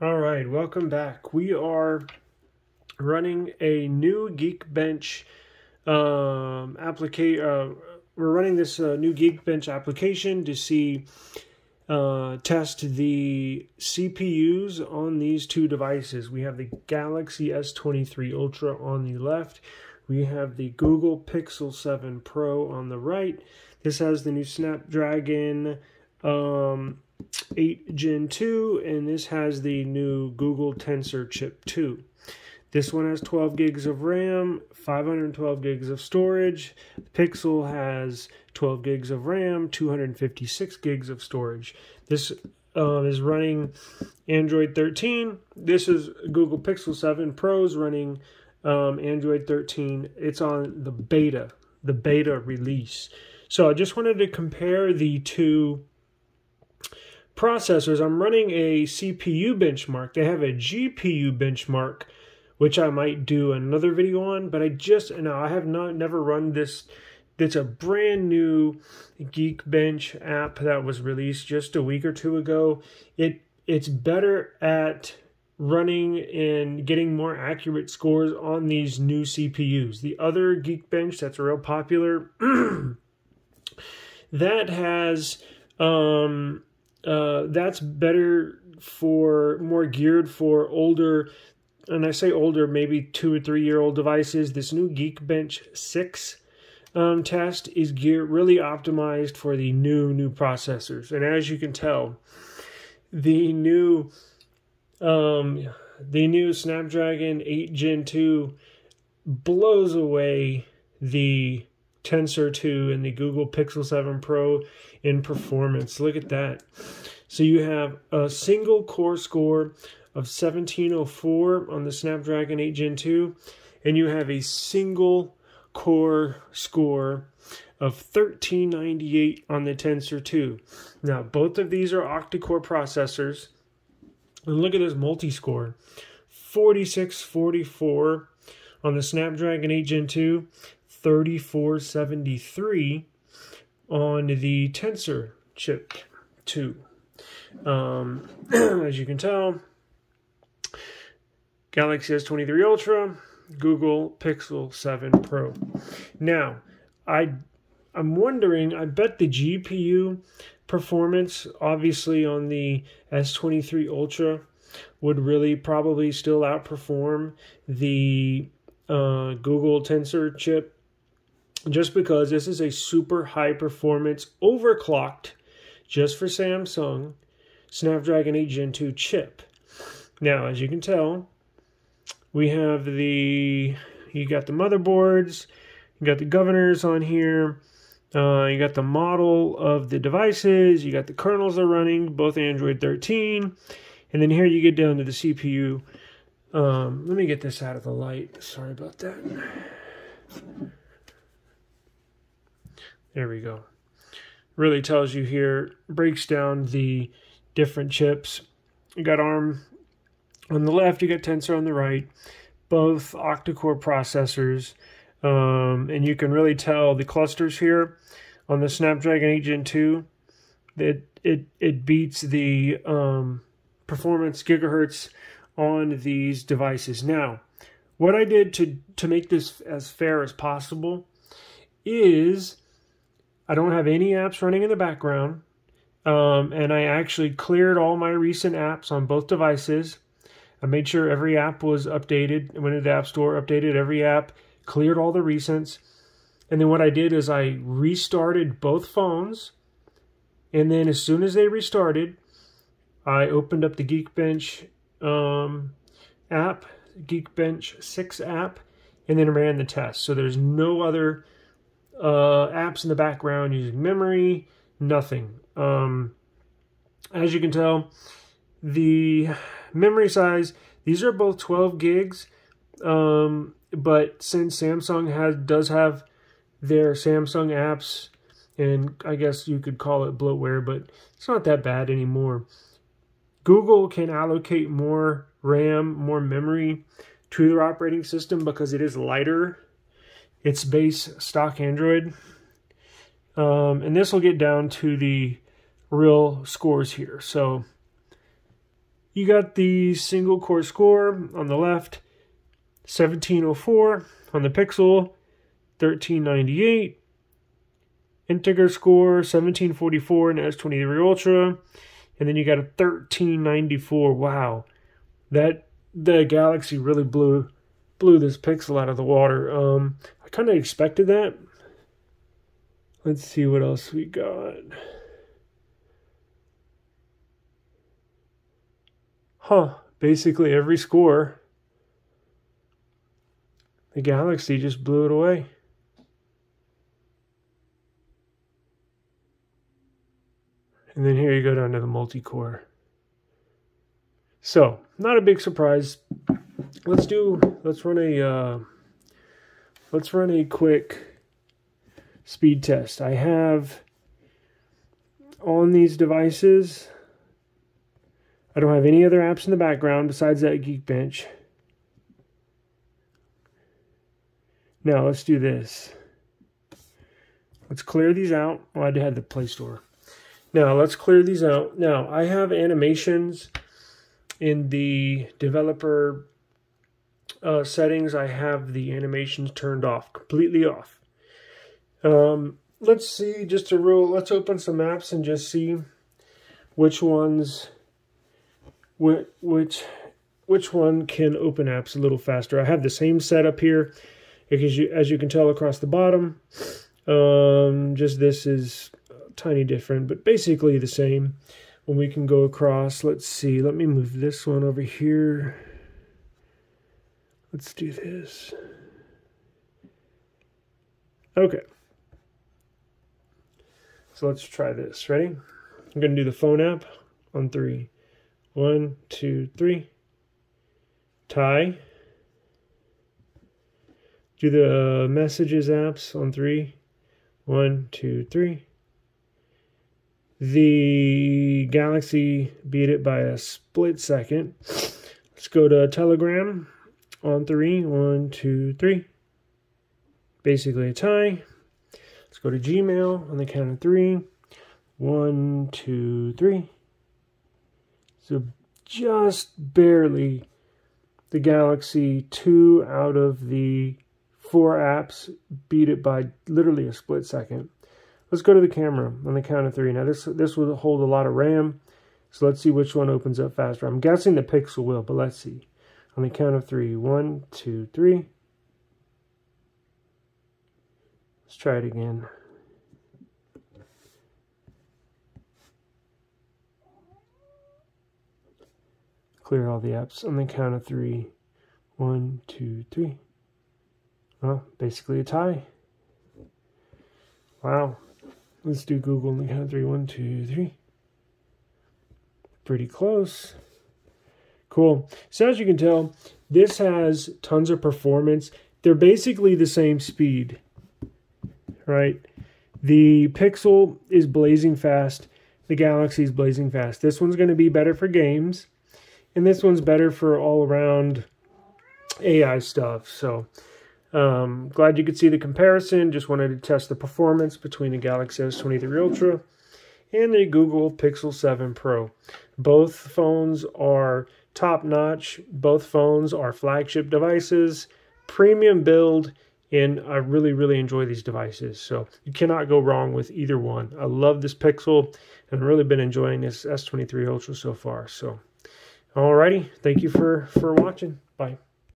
All right, welcome back. We are running a new Geekbench um, application. Uh, we're running this uh, new Geekbench application to see uh, test the CPUs on these two devices. We have the Galaxy S23 Ultra on the left. We have the Google Pixel 7 Pro on the right. This has the new Snapdragon um, 8 Gen 2, and this has the new Google Tensor Chip 2. This one has 12 gigs of RAM, 512 gigs of storage. The Pixel has 12 gigs of RAM, 256 gigs of storage. This uh, is running Android 13. This is Google Pixel 7 Pro's running um, Android 13. It's on the beta, the beta release. So I just wanted to compare the two processors. I'm running a CPU benchmark. They have a GPU benchmark, which I might do another video on, but I just, no, I have not, never run this. It's a brand new Geekbench app that was released just a week or two ago. It It's better at running and getting more accurate scores on these new CPUs. The other Geekbench that's real popular, that has um, uh, that's better for more geared for older and I say older, maybe two or three year old devices. This new Geekbench 6 um, test is gear really optimized for the new new processors. And as you can tell, the new um, the new Snapdragon 8 Gen 2 blows away the Tensor 2 and the Google Pixel 7 Pro in performance. Look at that. So you have a single core score of 1704 on the Snapdragon 8 Gen 2, and you have a single core score of 1398 on the Tensor 2. Now, both of these are octa-core processors. And look at this multi-score. 4644 on the Snapdragon 8 Gen 2, 3473 on the Tensor chip 2. Um, as you can tell, Galaxy S23 Ultra, Google Pixel 7 Pro. Now, I I'm wondering, I bet the GPU performance obviously on the S23 Ultra would really probably still outperform the uh, Google Tensor chip just because this is a super high performance overclocked just for Samsung Snapdragon 8 Gen 2 chip. Now, as you can tell, we have the you got the motherboards, you got the governors on here, uh, you got the model of the devices, you got the kernels they're running, both Android 13, and then here you get down to the CPU. Um, let me get this out of the light. Sorry about that. There we go. Really tells you here, breaks down the different chips. You got ARM on the left, you got Tensor on the right, both octa-core processors. Um, and you can really tell the clusters here on the Snapdragon 8 Gen 2 that it, it beats the um, performance gigahertz on these devices. Now, what I did to, to make this as fair as possible is I don't have any apps running in the background. Um, and I actually cleared all my recent apps on both devices. I made sure every app was updated. I went to the App Store, updated every app, cleared all the recents. And then what I did is I restarted both phones. And then as soon as they restarted, I opened up the Geekbench um, app, Geekbench 6 app, and then ran the test. So there's no other uh, apps in the background using memory, nothing. Um, as you can tell, the memory size, these are both 12 gigs, um, but since Samsung has does have their Samsung apps, and I guess you could call it bloatware, but it's not that bad anymore. Google can allocate more RAM, more memory to their operating system because it is lighter its base stock Android. Um, and this will get down to the real scores here. So You got the single core score on the left, 1704 on the Pixel, 1398. Integer score 1744 in S23 Ultra, and then you got a 1394. Wow, that the Galaxy really blew blew this Pixel out of the water. Um, I kind of expected that. Let's see what else we got. Huh, basically every score, the Galaxy just blew it away. And then here you go down to the multi-core. So, not a big surprise. Let's do, let's run a, uh, let's run a quick speed test. I have on these devices, I don't have any other apps in the background besides that Geekbench. Now let's do this. Let's clear these out. Oh, I had the Play Store. Now let's clear these out. Now I have animations in the developer uh, settings. I have the animations turned off, completely off. Um, let's see, just a real, let's open some apps and just see which ones which, which, which one can open apps a little faster. I have the same setup here, because you, as you can tell across the bottom, um, just this is tiny different, but basically the same. When we can go across, let's see, let me move this one over here. Let's do this. Okay. So let's try this. Ready? I'm going to do the phone app on three. One, two, three. Tie. Do the uh, messages apps on three. One, two, three. The Galaxy beat it by a split second. Let's go to Telegram on three. One, two, three. Basically a tie. Let's go to Gmail on the count of three. One, two, three. So just barely the Galaxy 2 out of the four apps beat it by literally a split second. Let's go to the camera on the count of three. Now this this will hold a lot of RAM, so let's see which one opens up faster. I'm guessing the Pixel will, but let's see. On the count of three. One, two, three. Let's try it again. clear all the apps on the count of three. One, two, three. Well, basically a tie. Wow. Let's do Google on the count of three. One, two, three. Pretty close. Cool. So as you can tell, this has tons of performance. They're basically the same speed, right? The Pixel is blazing fast. The Galaxy is blazing fast. This one's going to be better for games and this one's better for all around AI stuff. So um, glad you could see the comparison. Just wanted to test the performance between the Galaxy S23 Ultra and the Google Pixel 7 Pro. Both phones are top notch. Both phones are flagship devices, premium build, and I really, really enjoy these devices. So you cannot go wrong with either one. I love this Pixel and really been enjoying this S23 Ultra so far. So Alrighty, thank you for for watching. Bye.